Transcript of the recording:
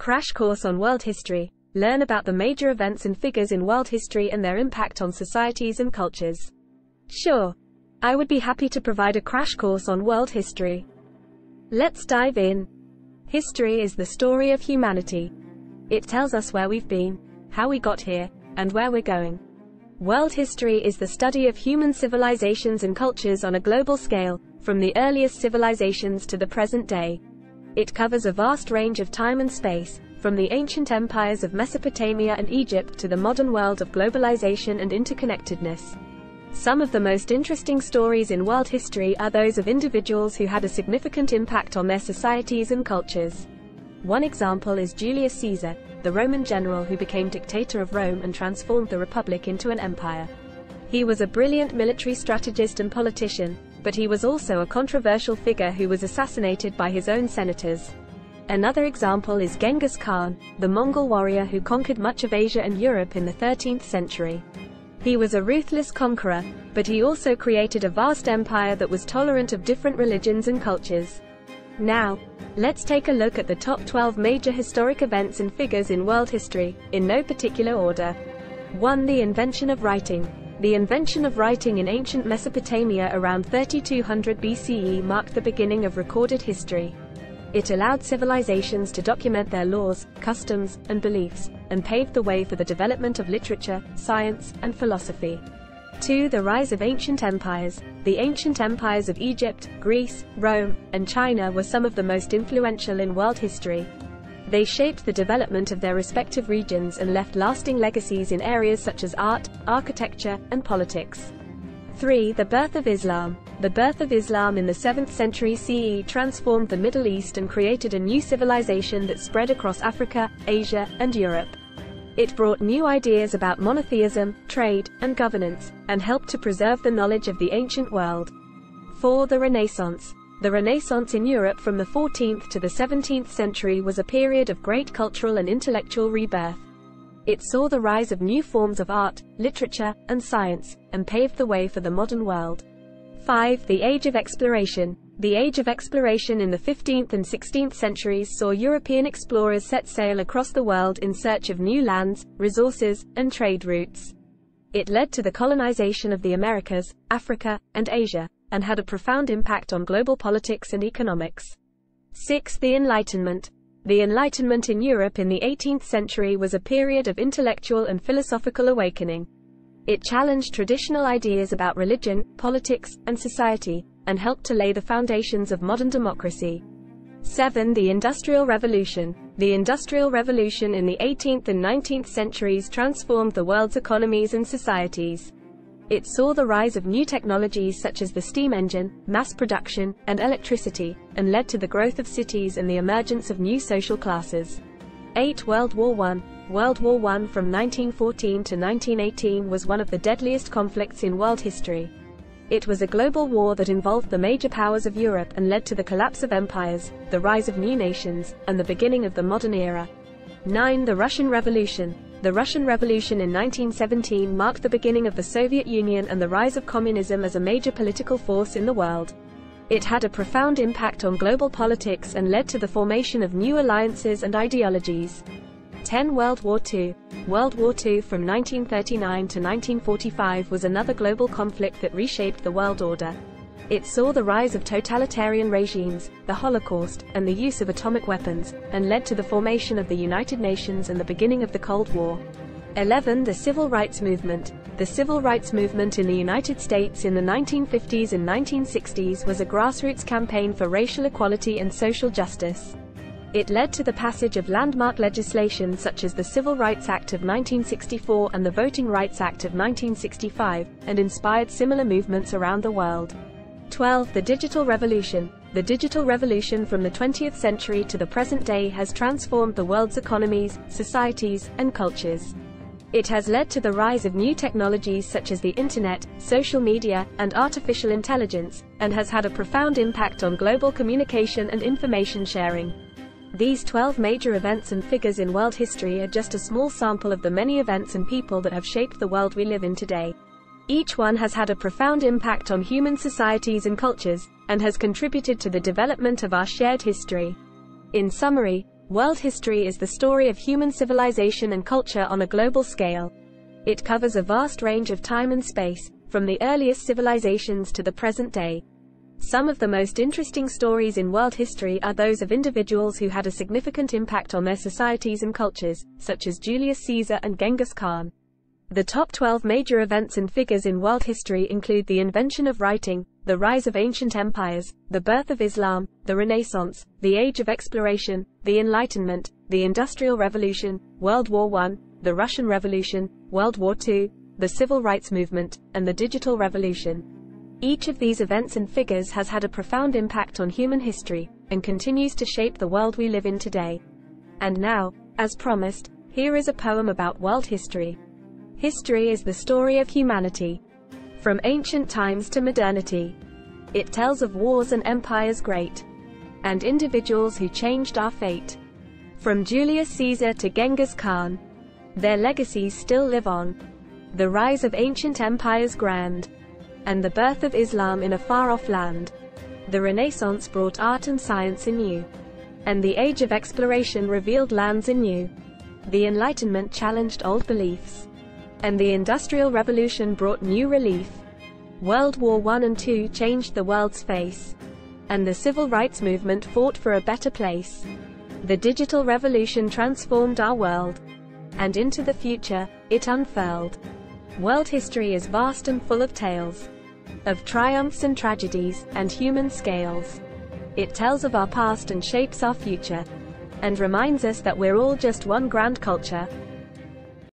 Crash Course on World History. Learn about the major events and figures in world history and their impact on societies and cultures. Sure. I would be happy to provide a crash course on world history. Let's dive in. History is the story of humanity. It tells us where we've been, how we got here, and where we're going. World history is the study of human civilizations and cultures on a global scale, from the earliest civilizations to the present day. It covers a vast range of time and space, from the ancient empires of Mesopotamia and Egypt to the modern world of globalization and interconnectedness. Some of the most interesting stories in world history are those of individuals who had a significant impact on their societies and cultures. One example is Julius Caesar, the Roman general who became dictator of Rome and transformed the republic into an empire. He was a brilliant military strategist and politician, but he was also a controversial figure who was assassinated by his own senators. Another example is Genghis Khan, the Mongol warrior who conquered much of Asia and Europe in the 13th century. He was a ruthless conqueror, but he also created a vast empire that was tolerant of different religions and cultures. Now, let's take a look at the top 12 major historic events and figures in world history, in no particular order. 1. The invention of writing. The invention of writing in ancient Mesopotamia around 3200 BCE marked the beginning of recorded history. It allowed civilizations to document their laws, customs, and beliefs, and paved the way for the development of literature, science, and philosophy. 2. The rise of ancient empires. The ancient empires of Egypt, Greece, Rome, and China were some of the most influential in world history. They shaped the development of their respective regions and left lasting legacies in areas such as art, architecture, and politics. 3. The birth of Islam. The birth of Islam in the 7th century CE transformed the Middle East and created a new civilization that spread across Africa, Asia, and Europe. It brought new ideas about monotheism, trade, and governance, and helped to preserve the knowledge of the ancient world. 4. The Renaissance. The Renaissance in Europe from the 14th to the 17th century was a period of great cultural and intellectual rebirth. It saw the rise of new forms of art, literature, and science, and paved the way for the modern world. 5. The Age of Exploration. The Age of Exploration in the 15th and 16th centuries saw European explorers set sail across the world in search of new lands, resources, and trade routes. It led to the colonization of the Americas, Africa, and Asia, and had a profound impact on global politics and economics. 6. The Enlightenment. The Enlightenment in Europe in the 18th century was a period of intellectual and philosophical awakening. It challenged traditional ideas about religion, politics, and society, and helped to lay the foundations of modern democracy. 7. The Industrial Revolution. The Industrial Revolution in the 18th and 19th centuries transformed the world's economies and societies. It saw the rise of new technologies such as the steam engine, mass production, and electricity, and led to the growth of cities and the emergence of new social classes. 8. World War I. World War I from 1914 to 1918 was one of the deadliest conflicts in world history. It was a global war that involved the major powers of Europe and led to the collapse of empires, the rise of new nations, and the beginning of the modern era. 9. The Russian Revolution. The Russian Revolution in 1917 marked the beginning of the Soviet Union and the rise of communism as a major political force in the world. It had a profound impact on global politics and led to the formation of new alliances and ideologies. 10 World War II. World War II from 1939 to 1945 was another global conflict that reshaped the world order. It saw the rise of totalitarian regimes, the Holocaust, and the use of atomic weapons, and led to the formation of the United Nations and the beginning of the Cold War. 11. The Civil Rights Movement. The civil rights movement in the United States in the 1950s and 1960s was a grassroots campaign for racial equality and social justice. It led to the passage of landmark legislation such as the Civil Rights Act of 1964 and the Voting Rights Act of 1965, and inspired similar movements around the world. 12. The Digital Revolution. The digital revolution from the 20th century to the present day has transformed the world's economies, societies, and cultures. It has led to the rise of new technologies such as the internet, social media, and artificial intelligence, and has had a profound impact on global communication and information sharing. These 12 major events and figures in world history are just a small sample of the many events and people that have shaped the world we live in today. Each one has had a profound impact on human societies and cultures, and has contributed to the development of our shared history. In summary, World history is the story of human civilization and culture on a global scale. It covers a vast range of time and space, from the earliest civilizations to the present day. Some of the most interesting stories in world history are those of individuals who had a significant impact on their societies and cultures, such as Julius Caesar and Genghis Khan. The top 12 major events and figures in world history include the invention of writing, the rise of ancient empires, the birth of Islam, the Renaissance, the Age of Exploration, the Enlightenment, the Industrial Revolution, World War I, the Russian Revolution, World War II, the Civil Rights Movement, and the Digital Revolution. Each of these events and figures has had a profound impact on human history, and continues to shape the world we live in today. And now, as promised, here is a poem about world history. History is the story of humanity. From ancient times to modernity. It tells of wars and empires great. And individuals who changed our fate. From Julius Caesar to Genghis Khan. Their legacies still live on. The rise of ancient empires grand. And the birth of Islam in a far-off land. The Renaissance brought art and science anew. And the age of exploration revealed lands anew. The Enlightenment challenged old beliefs. And the Industrial Revolution brought new relief. World War I and II changed the world's face. And the Civil Rights Movement fought for a better place. The Digital Revolution transformed our world. And into the future, it unfurled. World history is vast and full of tales. Of triumphs and tragedies, and human scales. It tells of our past and shapes our future. And reminds us that we're all just one grand culture,